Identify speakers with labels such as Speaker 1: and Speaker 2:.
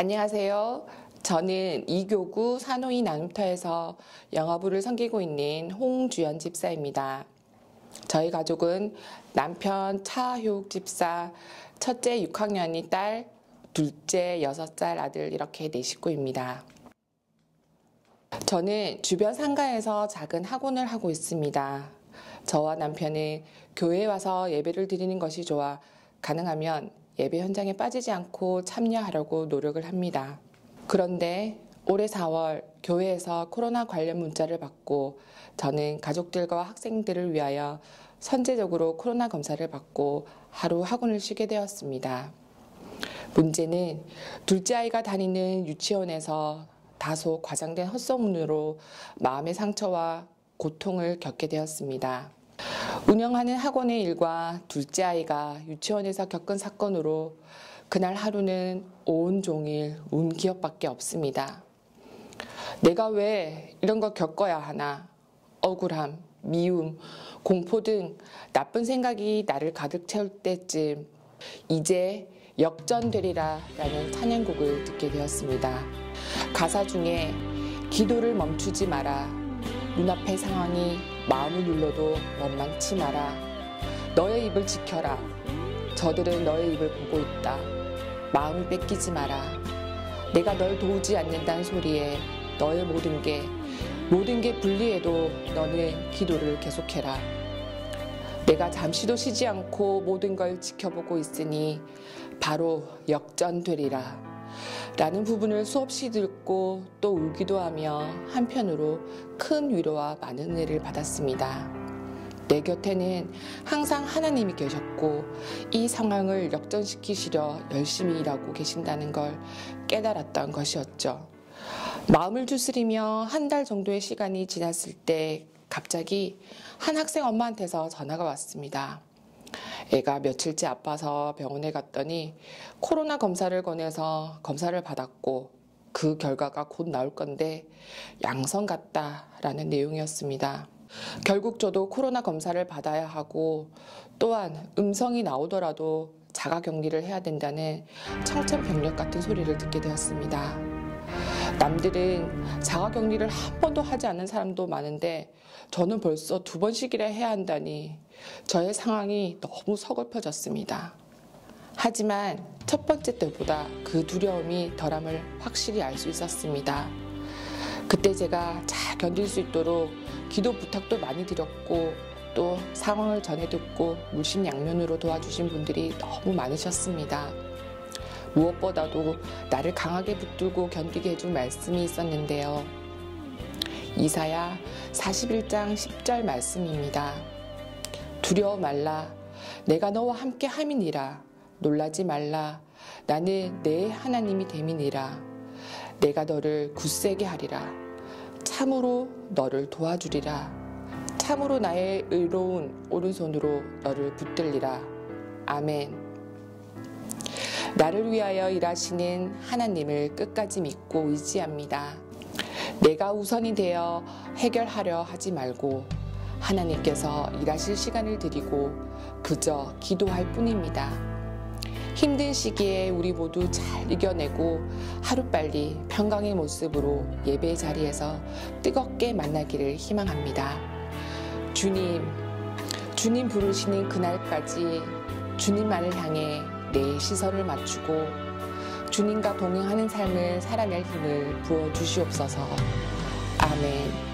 Speaker 1: 안녕하세요. 저는 이교구 산호이 나눔터에서 영어부를 섬기고 있는 홍주연 집사입니다. 저희 가족은 남편 차효욱 집사, 첫째 6학년이 딸, 둘째 6살 아들 이렇게 네 식구입니다. 저는 주변 상가에서 작은 학원을 하고 있습니다. 저와 남편은 교회에 와서 예배를 드리는 것이 좋아 가능하면 예배 현장에 빠지지 않고 참여하려고 노력을 합니다. 그런데 올해 4월 교회에서 코로나 관련 문자를 받고 저는 가족들과 학생들을 위하여 선제적으로 코로나 검사를 받고 하루 학원을 쉬게 되었습니다. 문제는 둘째 아이가 다니는 유치원에서 다소 과장된 헛소문으로 마음의 상처와 고통을 겪게 되었습니다. 운영하는 학원의 일과 둘째 아이가 유치원에서 겪은 사건으로 그날 하루는 온 종일 운 기억밖에 없습니다. 내가 왜 이런 걸 겪어야 하나? 억울함, 미움, 공포 등 나쁜 생각이 나를 가득 채울 때쯤 이제 역전되리라 라는 찬양곡을 듣게 되었습니다. 가사 중에 기도를 멈추지 마라. 눈앞의 상황이 마음을 눌러도 원망치 마라. 너의 입을 지켜라. 저들은 너의 입을 보고 있다. 마음을 뺏기지 마라. 내가 널 도우지 않는다는 소리에 너의 모든 게, 모든 게 불리해도 너는 기도를 계속해라. 내가 잠시도 쉬지 않고 모든 걸 지켜보고 있으니 바로 역전되리라. 라는 부분을 수없이 듣고 또 울기도 하며 한편으로 큰 위로와 많은 은혜를 받았습니다. 내 곁에는 항상 하나님이 계셨고 이 상황을 역전시키시려 열심히 일하고 계신다는 걸 깨달았던 것이었죠. 마음을 추스리며 한 달 정도의 시간이 지났을 때 갑자기 한 학생 엄마한테서 전화가 왔습니다. 애가 며칠째 아파서 병원에 갔더니 코로나 검사를 권해서 검사를 받았고 그 결과가 곧 나올 건데 양성 같다라는 내용이었습니다. 결국 저도 코로나 검사를 받아야 하고 또한 음성이 나오더라도 자가 격리를 해야 된다는 청천벽력 같은 소리를 듣게 되었습니다. 남들은 자가 격리를 한 번도 하지 않은 사람도 많은데 저는 벌써 두 번씩이나 해야 한다니 저의 상황이 너무 서글퍼졌습니다. 하지만 첫 번째 때보다 그 두려움이 덜함을 확실히 알 수 있었습니다. 그때 제가 잘 견딜 수 있도록 기도 부탁도 많이 드렸고 또 상황을 전해 듣고 물심양면으로 도와주신 분들이 너무 많으셨습니다. 무엇보다도 나를 강하게 붙들고 견디게 해준 말씀이 있었는데요. 이사야 41장 10절 말씀입니다. 두려워 말라. 내가 너와 함께 함이니라. 놀라지 말라. 나는 내 하나님이 됨이니라. 내가 너를 굳세게 하리라. 참으로 너를 도와주리라. 참으로 나의 의로운 오른손으로 너를 붙들리라. 아멘. 나를 위하여 일하시는 하나님을 끝까지 믿고 의지합니다. 내가 우선이 되어 해결하려 하지 말고 하나님께서 일하실 시간을 드리고 그저 기도할 뿐입니다. 힘든 시기에 우리 모두 잘 이겨내고 하루빨리 평강의 모습으로 예배 자리에서 뜨겁게 만나기를 희망합니다. 주님, 주님 부르시는 그날까지 주님만을 향해 내 시선을 맞추고 주님과 동행하는 삶을 살아낼 힘을 부어 주시옵소서. 아멘.